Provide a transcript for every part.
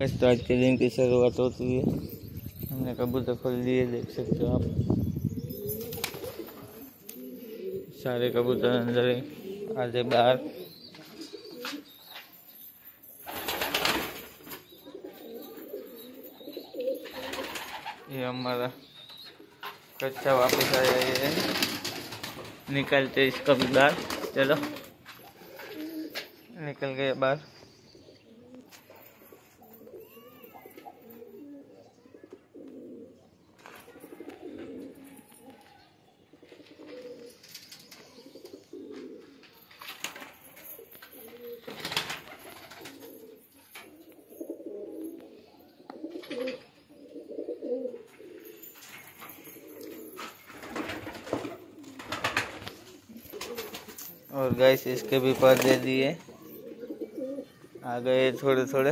तो आज के दिन की शुरुआत होती है हमने कबूतर खोल लिए, देख सकते हो आप। सारे कबूतर अंदर आधे बाहर। ये हमारा कच्चा वापस आया, ये निकलते इसका भी बाहर, चलो। निकल गए बाहर। और गैस इसके भी पर दे दिए। आ गए थोड़े थोड़े।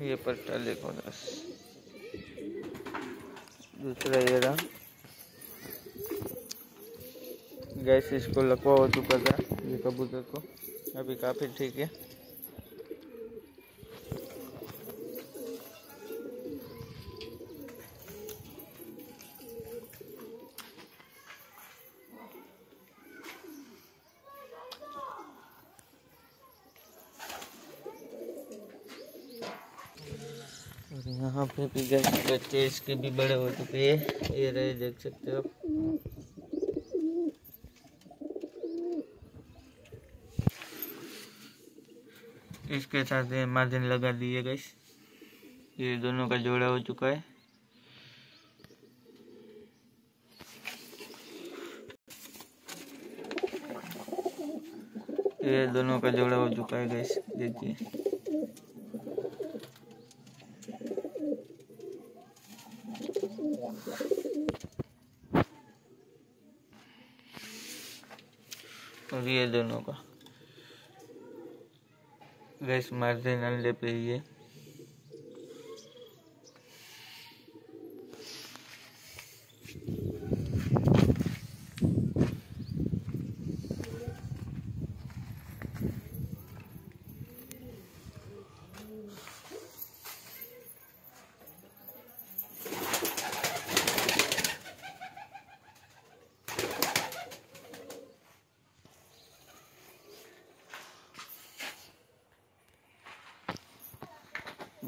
ये पट्टा देखो बस। दूसरा ये रहा। गैस इसको लकवा हो चुका था, ये कबूतर को। अभी काफ़ी ठीक है। यहाँ पे भी गैस बच्चे इसके भी बड़े हो चुके हैं। ये रहे, देख सकते हो इसके साथ ये मार्जिन लगा दिए गैस ये दोनों का जोड़ा हो चुका है। ये दोनों का जोड़ा हो चुका है गैस देखिए। और ये दोनों का। गैस मार्जिनल ले पे ही।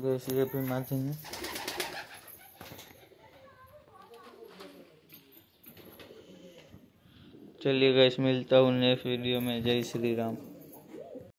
गैस ये भी मार्जिन है चलिए गैस मिलता हूँ नेक्स्ट वीडियो में। जय श्री राम।